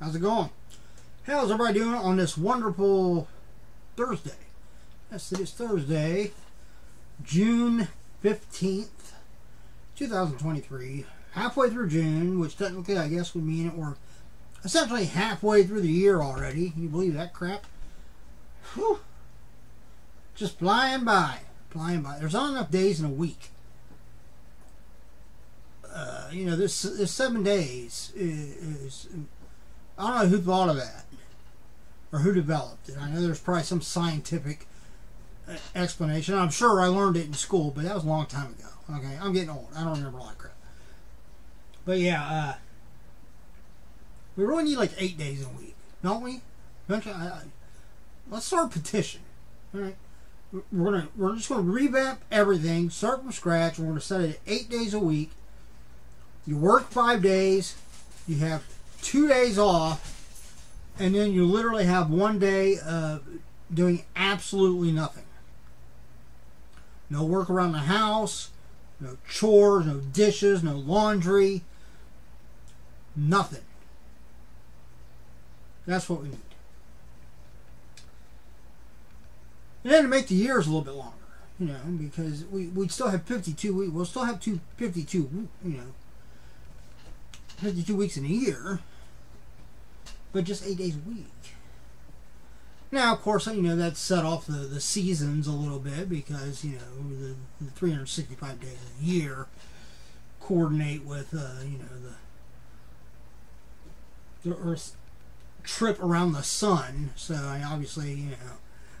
How's it going? How's everybody doing on this wonderful Thursday? Yes, it is Thursday, June 15th, 2023. Halfway through June, which technically I guess would mean we're essentially halfway through the year already. Can you believe that crap? Whew. Just flying by. Flying by. There's not enough days in a week. Uh, you know, this, this seven days is, is I don't know who thought of that or who developed it. I know there's probably some scientific uh, explanation. I'm sure I learned it in school, but that was a long time ago. Okay, I'm getting old. I don't remember a lot of crap. But yeah, uh, we really need like eight days in a week, don't we? Eventually, I, I, let's start a petition. All right, we're gonna we're just gonna revamp everything, start from scratch. We're gonna set it at eight days a week. You work five days. You have two days off, and then you literally have one day of doing absolutely nothing. No work around the house, no chores, no dishes, no laundry, nothing. That's what we need. And then to make the years a little bit longer, you know, because we, we'd still have 52 weeks. We'll still have two, 52, you know, 52 weeks in a year but just eight days a week. Now, of course, you know, that set off the, the seasons a little bit because, you know, the, the 365 days a year coordinate with, uh, you know, the, the Earth's trip around the sun. So, I obviously, you know,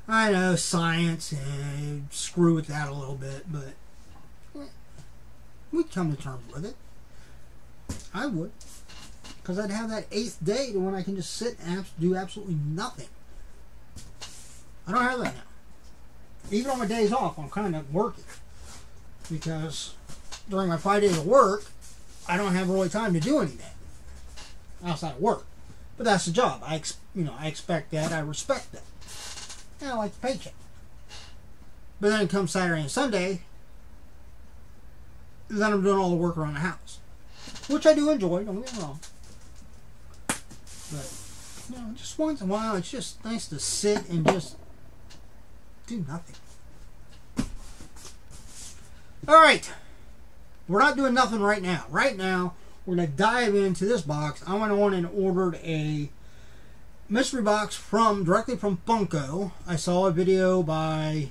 I know science and screw with that a little bit, but we'd come to terms with it. I would. Because I'd have that eighth day to when I can just sit and do absolutely nothing. I don't have that now. Even on my days off, I'm kind of working. Because during my five days of work, I don't have really time to do anything outside of work. But that's the job. I, you know, I expect that. I respect that. And I like the paycheck. But then it comes Saturday and Sunday, then I'm doing all the work around the house, which I do enjoy. Don't get me wrong. But you know, just once in a while, it's just nice to sit and just do nothing. All right, we're not doing nothing right now. Right now, we're gonna dive into this box. I went on and ordered a mystery box from directly from Funko. I saw a video by,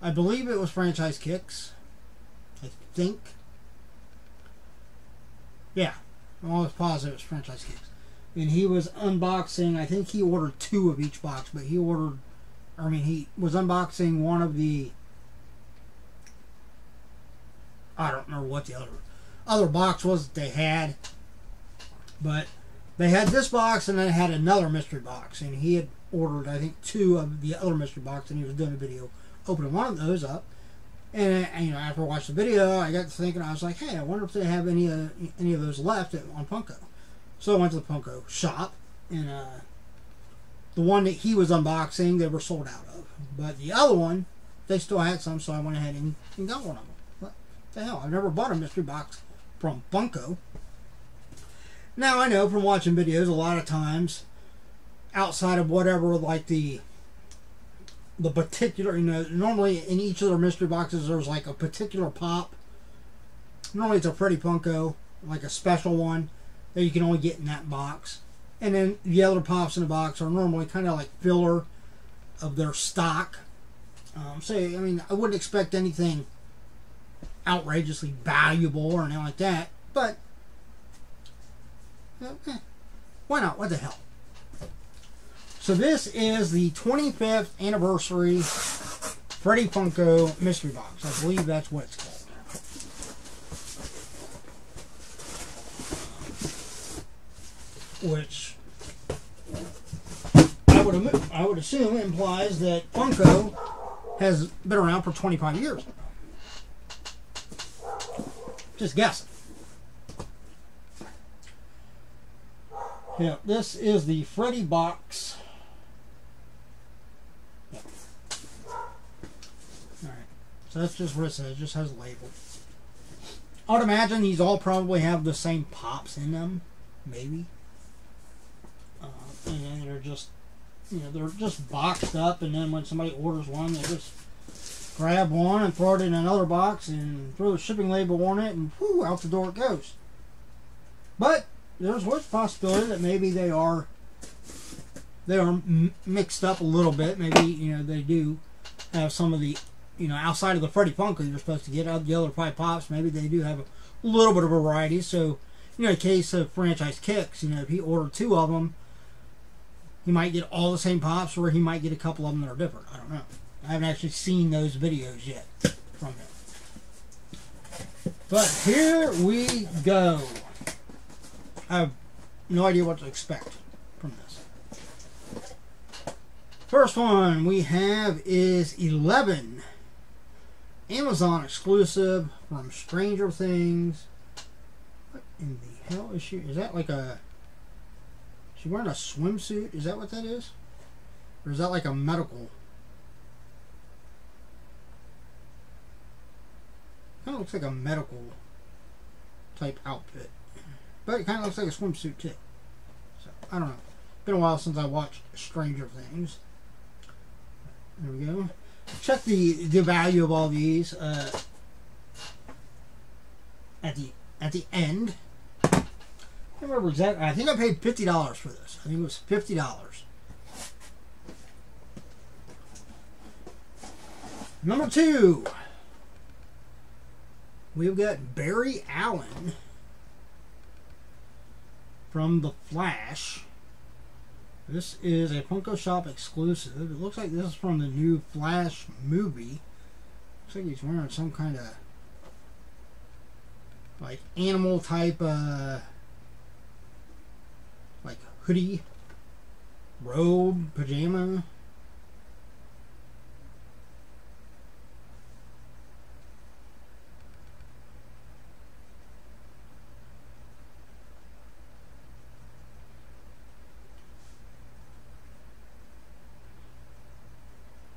I believe it was Franchise Kicks. I think. Yeah, I'm almost positive it's Franchise Kicks and he was unboxing. I think he ordered two of each box, but he ordered. I mean, he was unboxing one of the. I don't remember what the other other box was that they had, but they had this box and then they had another mystery box, and he had ordered I think two of the other mystery box, and he was doing a video opening one of those up. And, and you know, after I watched the video, I got to thinking, I was like, hey, I wonder if they have any uh, any of those left on Funko. So I went to the Funko shop, and uh, the one that he was unboxing, they were sold out of. But the other one, they still had some, so I went ahead and, and got one of them. What the hell? I've never bought a mystery box from Funko. Now I know from watching videos, a lot of times, outside of whatever, like the the particular, you know, normally in each of their mystery boxes, there's like a particular pop. Normally it's a Freddy Funko, like a special one that you can only get in that box. And then the other pops in the box are normally kind of like filler of their stock. Um, so, I mean, I wouldn't expect anything outrageously valuable or anything like that. But, eh, why not? What the hell? So this is the 25th anniversary Freddy Funko Mystery Box. I believe that's what it's called. Which I would I would assume implies that Funko has been around for 25 years. Just guessing. Yeah, this is the Freddy box. Alright, so that's just what it says. It just has a label. I would imagine these all probably have the same pops in them. Maybe. And then they're just you know they're just boxed up, and then when somebody orders one, they just grab one and throw it in another box and throw a shipping label on it, and whoo, out the door it goes. But there's a possibility that maybe they are they are mixed up a little bit. Maybe you know they do have some of the you know outside of the Freddy Funko you're supposed to get out the other five pops. Maybe they do have a little bit of variety. So you know, in case of franchise kicks, you know, if he ordered two of them, he might get all the same pops, or he might get a couple of them that are different. I don't know. I haven't actually seen those videos yet from him. But here we go. I have no idea what to expect from this. First one we have is 11. Amazon exclusive from Stranger Things. What in the hell is she? Is that like a. She wearing a swimsuit? Is that what that is? Or is that like a medical? Kind of looks like a medical type outfit. But it kind of looks like a swimsuit too. So, I don't know. Been a while since I watched Stranger Things. There we go. Check the, the value of all these uh, at the at the end. I remember exactly. I think I paid fifty dollars for this. I think it was fifty dollars. Number two, we've got Barry Allen from The Flash. This is a Funko Shop exclusive. It looks like this is from the new Flash movie. Looks like he's wearing some kind of like animal type uh like hoodie, robe, pajama.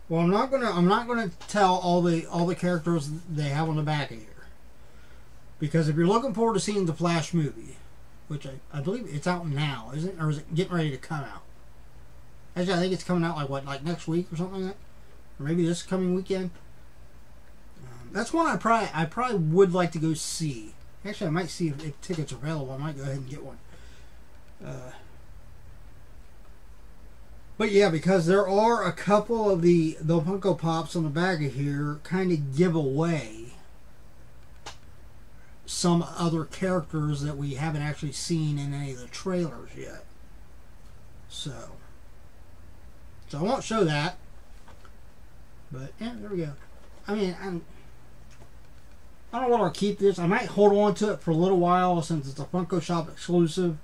Well, I'm not gonna I'm not gonna tell all the all the characters they have on the back of here, because if you're looking forward to seeing the Flash movie, which I, I believe it's out now, isn't it, or is it getting ready to come out? Actually, I think it's coming out like what, like next week or something like that, or maybe this coming weekend. Um, that's one I probably I probably would like to go see. Actually, I might see if, if tickets are available. I might go ahead and get one. Uh, but yeah, because there are a couple of the the Funko Pops on the back of here kind of give away some other characters that we haven't actually seen in any of the trailers yet. So, so I won't show that. But yeah, there we go. I mean, I'm, I don't what I'll keep this. I might hold on to it for a little while since it's a Funko Shop exclusive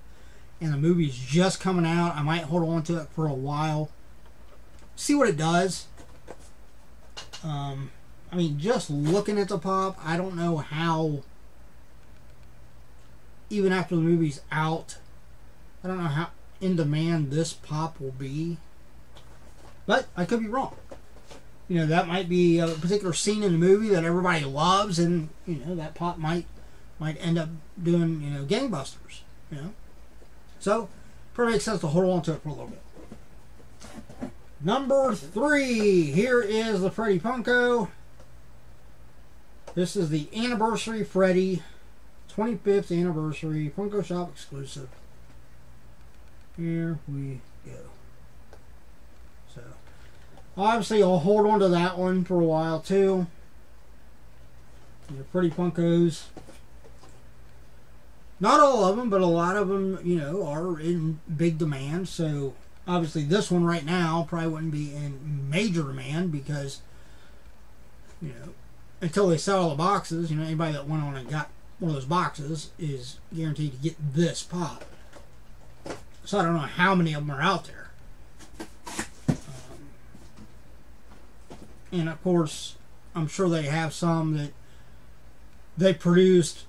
and the movie's just coming out. I might hold on to it for a while, see what it does. Um, I mean, just looking at the pop, I don't know how. Even after the movie's out, I don't know how in demand this pop will be. But I could be wrong. You know, that might be a particular scene in the movie that everybody loves, and you know that pop might might end up doing you know gangbusters. You know. So, probably makes sense to hold on to it for a little bit. Number three, here is the Freddy Funko. This is the Anniversary Freddy, 25th Anniversary Funko Shop exclusive. Here we go. So, obviously, I'll hold on to that one for a while too. They're Freddy Funkos not all of them, but a lot of them, you know, are in big demand. So obviously, this one right now probably wouldn't be in major demand because, you know, until they sell all the boxes, you know, anybody that went on and got one of those boxes is guaranteed to get this pop. So I don't know how many of them are out there. Um, and of course, I'm sure they have some that they produced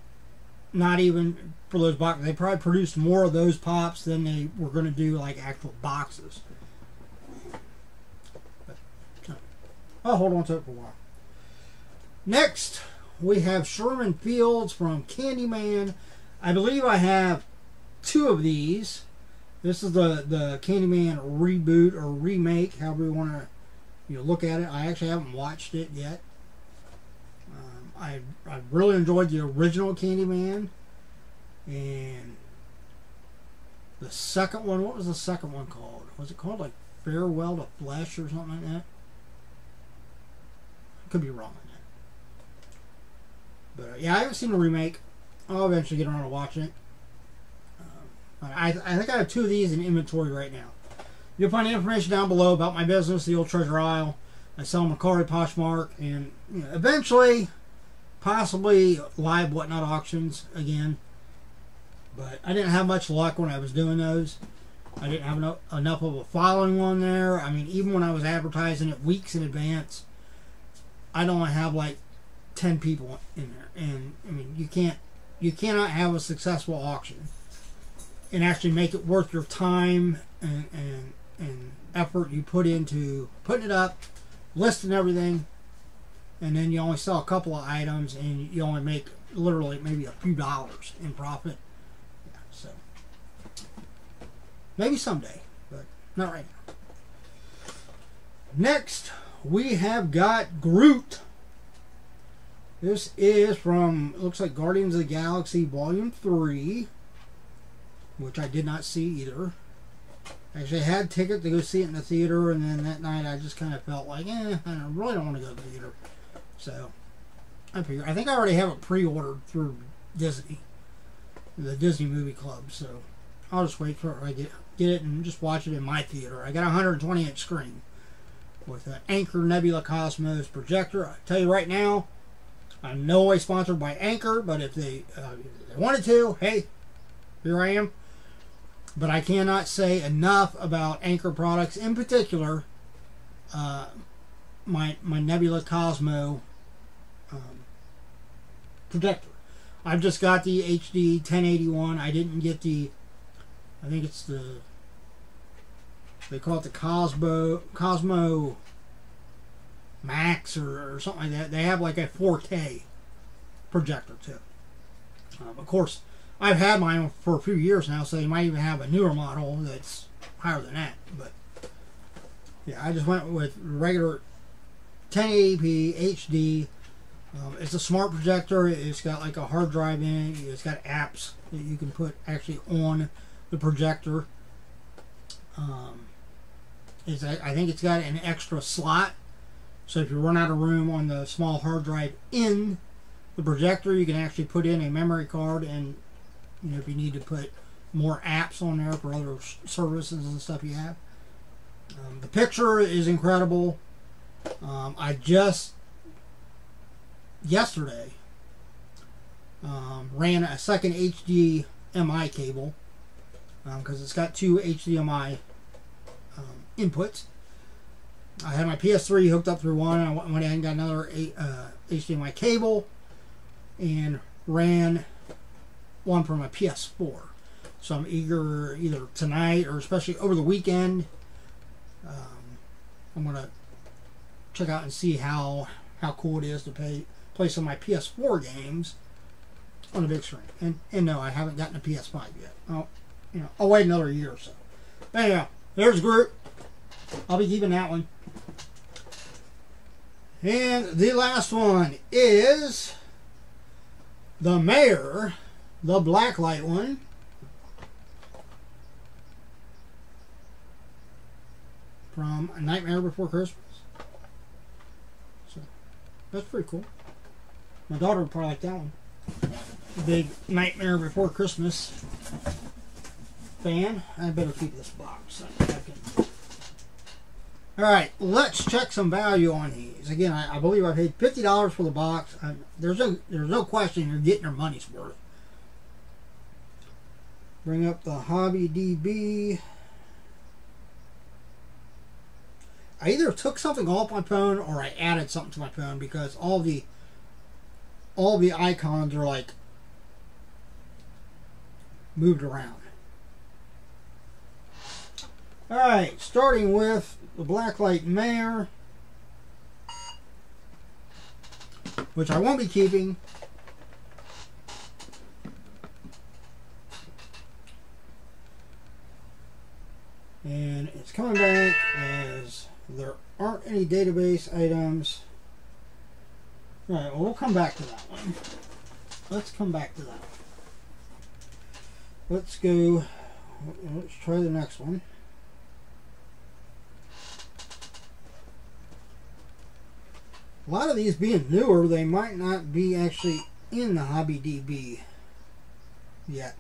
not even for those boxes. They probably produced more of those pops than they were going to do like actual boxes. But, I'll hold on to it for a while. Next, we have Sherman Fields from Candyman. I believe I have two of these. This is the the Candyman reboot or remake, however you want to you know, look at it. I actually haven't watched it yet. Um, I I really enjoyed the original Candyman, and the second one. What was the second one called? Was it called like Farewell to Flesh or something like that? Could be wrong. But uh, yeah, I haven't seen the remake. I'll eventually get around to watching it. I, I think I have two of these in inventory right now. You'll find information down below about my business, the Old Treasure Isle. I sell Mercari Poshmark, and you know, eventually, possibly live whatnot auctions again. But I didn't have much luck when I was doing those. I didn't have enough, enough of a following on there. I mean, even when I was advertising it weeks in advance, I don't have like ten people in there, and I mean, you can't, you cannot have a successful auction and actually make it worth your time and, and, and effort you put into putting it up, listing everything, and then you only sell a couple of items and you only make literally maybe a few dollars in profit. Yeah, so maybe someday, but not right now. Next, we have got Groot. This is from looks like Guardians of the Galaxy Volume Three which I did not see either. Actually, I had a ticket to go see it in the theater, and then that night I just kind of felt like, eh, I really don't want to go to the theater. So, I figure, I think I already have it pre-ordered through Disney, the Disney Movie Club, so I'll just wait for it I get, get it and just watch it in my theater. I got a 120-inch screen with an Anker Nebula Cosmos projector. I tell you right now, I'm no way sponsored by Anker, but if they, uh, if they wanted to, hey, here I am. But I cannot say enough about Anker products, in particular, uh, my my Nebula Cosmo um, projector. I've just got the HD 1081. I didn't get the. I think it's the. They call it the Cosmo Cosmo Max or, or something like that. They have like a 4K projector too. Um, of course, I've had mine for a few years now, so they might even have a newer model that's higher than that. But yeah, I just went with regular 1080p HD. Um, it's a smart projector. It's got like a hard drive in it. It's got apps that you can put actually on the projector. Um, it's, I think it's got an extra slot. So if you run out of room on the small hard drive in the projector, you can actually put in a memory card and you know, if you need to put more apps on there for other services and stuff you have. Um, the picture is incredible. Um, I just yesterday um, ran a second HDMI cable because um, it's got two HDMI um, inputs. I had my PS3 hooked up through one. I went ahead and got another uh, HDMI cable and ran one for my PS4. So I'm eager either tonight or especially over the weekend. Um, I'm gonna check out and see how how cool it is to play play some of my PS4 games on a big screen. And and no, I haven't gotten a PS5 yet. I'll you know I'll wait another year or so. But anyhow, there's Groot. I'll be keeping that one. And the last one is the mayor the black light one. From Nightmare Before Christmas. So, that's pretty cool. My daughter would probably like that one. Big Nightmare Before Christmas fan. I better keep this box. Alright, let's check some value on these. Again, I, I believe I paid $50 for the box. I, there's, no, there's no question you're getting your money's worth. Bring up the Hobby DB. I either took something off my phone or I added something to my phone because all the all the icons are like moved around. Alright, starting with the Blacklight Mayor, which I won't be keeping And it's coming back as there aren't any database items. All right, well, we'll come back to that one. Let's come back to that one. Let's go, let's try the next one. A lot of these being newer, they might not be actually in the HobbyDB yet.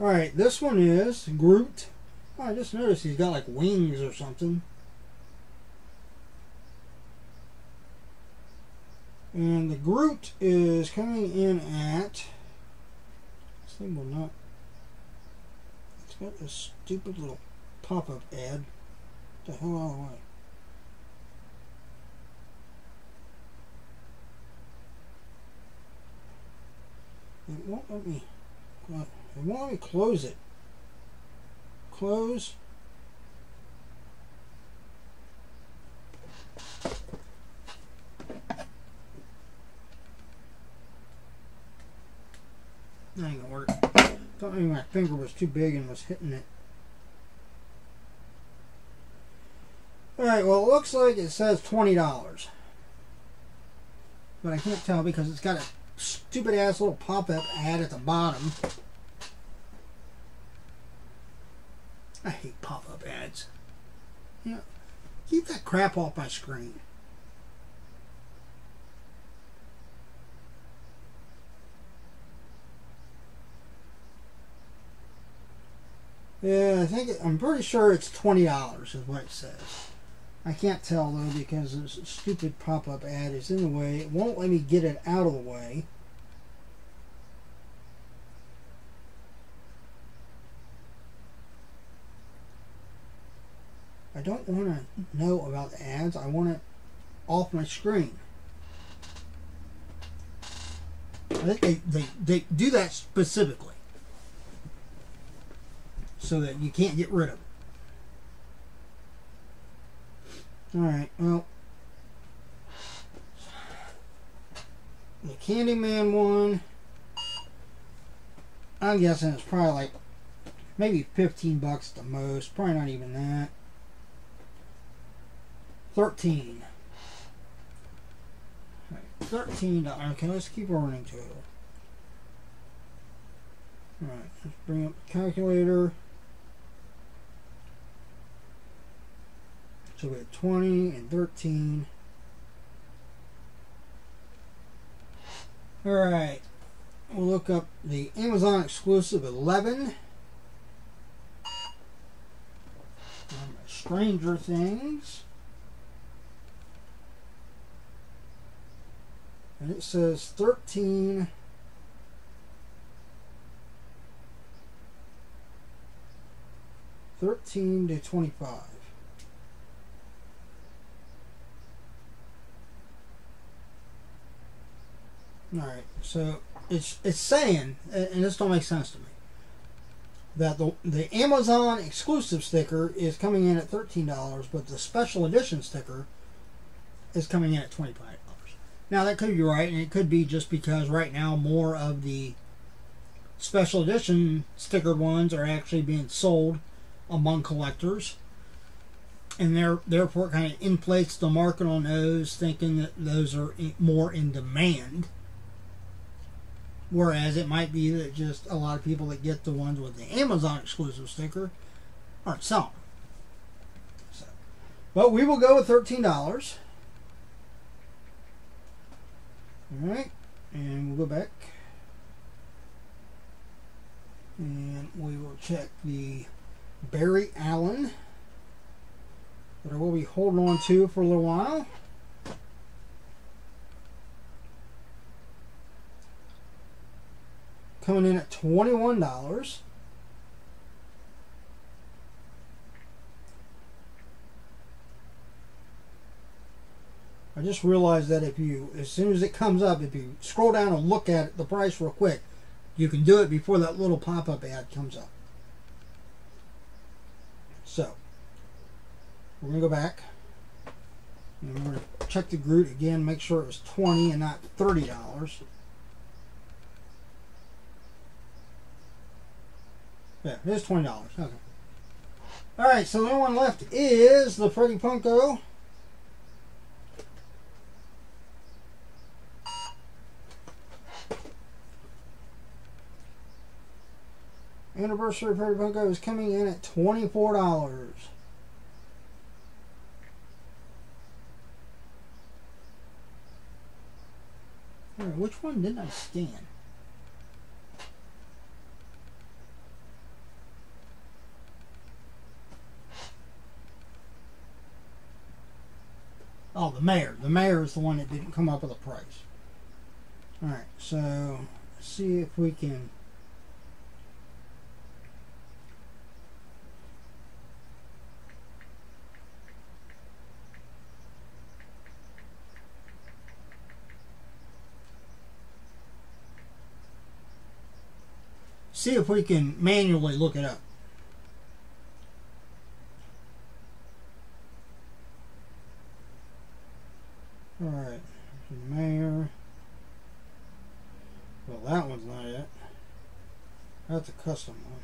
Alright, this one is Groot. Oh, I just noticed he's got like wings or something. And the Groot is coming in at. This thing will not. It's got this stupid little pop up ad. What the hell out of the way? It won't let me. It won't let me close it. Close. That ain't gonna work. Thought maybe my finger was too big and was hitting it. Alright, well it looks like it says $20. But I can't tell because it's got a stupid ass little pop-up ad at the bottom. I hate pop-up ads. You know, keep that crap off my screen. Yeah, I think I'm pretty sure it's twenty dollars is what it says. I can't tell though because this stupid pop-up ad is in the way. It won't let me get it out of the way. I don't want to know about the ads. I want it off my screen. I think they, they, they do that specifically so that you can't get rid of it. Alright, well. The Candyman one. I'm guessing it's probably like maybe 15 bucks at the most. Probably not even that. 13. Thirteen. Okay, let's keep running total. Alright, let's bring up the calculator. So we have 20 and 13. Alright. We'll look up the Amazon exclusive 11. Um, Stranger Things. And it says 13. Thirteen to twenty-five. All right, so it's it's saying, and this don't make sense to me, that the the Amazon exclusive sticker is coming in at thirteen dollars, but the special edition sticker is coming in at twenty five dollars. Now that could be right, and it could be just because right now more of the special edition stickered ones are actually being sold among collectors and there, therefore kind of inflates the market on those, thinking that those are more in demand. Whereas it might be that just a lot of people that get the ones with the Amazon exclusive sticker aren't selling. So, but we will go with thirteen dollars. All right, and we'll go back, and we will check the Barry Allen that I will be holding on to for a little while. coming in at $21. I just realized that if you, as soon as it comes up, if you scroll down and look at the price real quick, you can do it before that little pop-up ad comes up. So, we're going to go back. And we're going to check the Groot again, make sure it was 20 and not $30. Yeah, it is twenty dollars. Okay. All right, so the only one left is the Freddy Funko. Anniversary Freddy Funko is coming in at twenty-four dollars. Which one didn't I scan? Oh, the mayor. The mayor is the one that didn't come up with a price. Alright, so see if we can see if we can manually look it up. Alright, mayor. Well, that one's not it. That's a custom one.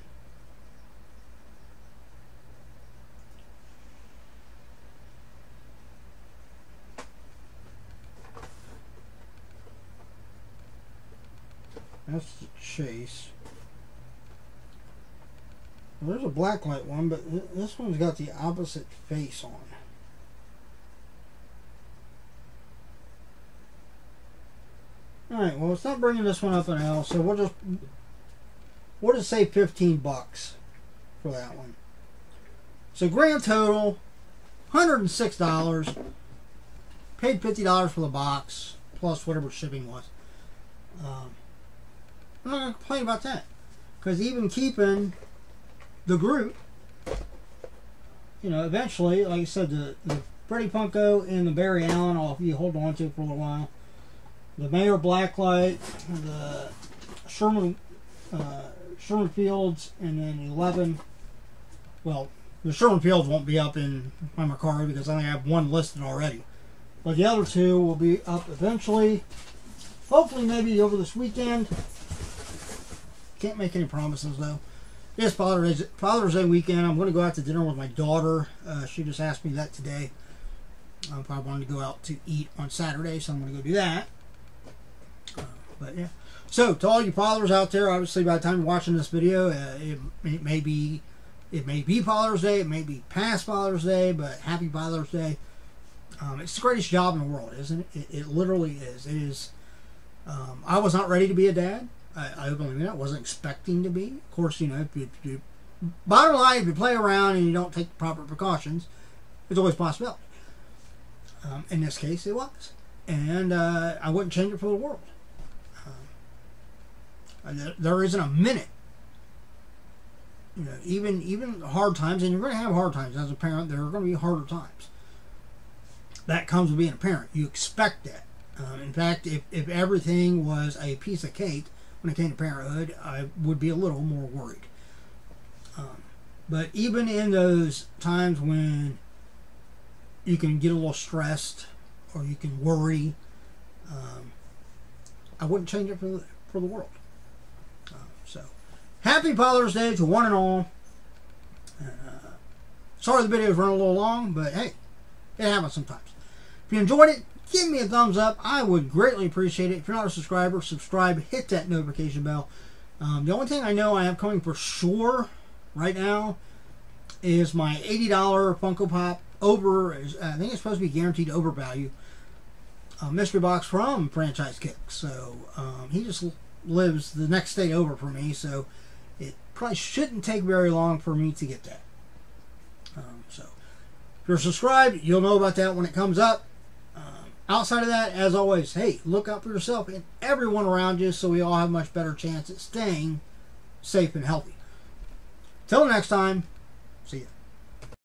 That's the chase. Well, there's a blacklight one, but th this one's got the opposite face on. Alright, well, it's not bringing this one up an L, so we'll just, we'll just say 15 bucks for that one. So grand total, $106. Paid $50 for the box, plus whatever shipping was. Um, I'm not going to complain about that. Because even keeping the Groot, you know, eventually, like I said, the, the Freddy Funko and the Barry Allen, I'll you hold on to for a little while. The Mayor Blacklight, the Sherman uh, Sherman Fields, and then 11. Well, the Sherman Fields won't be up in my Mercari because I only have one listed already. But the other two will be up eventually. Hopefully, maybe over this weekend. Can't make any promises though. It's Father's Day, Father's Day weekend. I'm going to go out to dinner with my daughter. Uh, she just asked me that today. I probably wanted to go out to eat on Saturday, so I'm going to go do that. Uh, but yeah. So to all you fathers out there, obviously by the time you're watching this video, uh, it, it may be it may be Father's Day, it may be past Father's Day, but happy Father's Day. Um, it's the greatest job in the world, isn't it? It, it literally is. It is. Um, I was not ready to be a dad. I, I openly admit I wasn't expecting to be. Of course, you know, if you, if you bottom line, if you play around and you don't take the proper precautions, there's always possibility. Um, in this case, it was, and uh, I wouldn't change it for the world. Um, there, there isn't a minute. You know, even even hard times, and you're going to have hard times as a parent. There are going to be harder times. That comes with being a parent. You expect that. Um, in fact, if, if everything was a piece of cake, when it came to parenthood, I would be a little more worried. Um, but even in those times when you can get a little stressed or you can worry, um, I wouldn't change it for the, for the world. Uh, so, happy Father's Day to one and all. Uh, sorry the video is running a little long, but hey, it happens sometimes. If you enjoyed it, give me a thumbs up. I would greatly appreciate it. If you're not a subscriber, subscribe, hit that notification bell. Um, the only thing I know I have coming for sure right now is my $80 Funko Pop over, I think it's supposed to be guaranteed overvalue uh, mystery box from Franchise Kick. So um, he just lives the next day over for me, so it probably shouldn't take very long for me to get that. Um, so if you're subscribed, you'll know about that when it comes up. Outside of that, as always, hey, look out for yourself and everyone around you so we all have much better chance at staying safe and healthy. Till next time, see ya.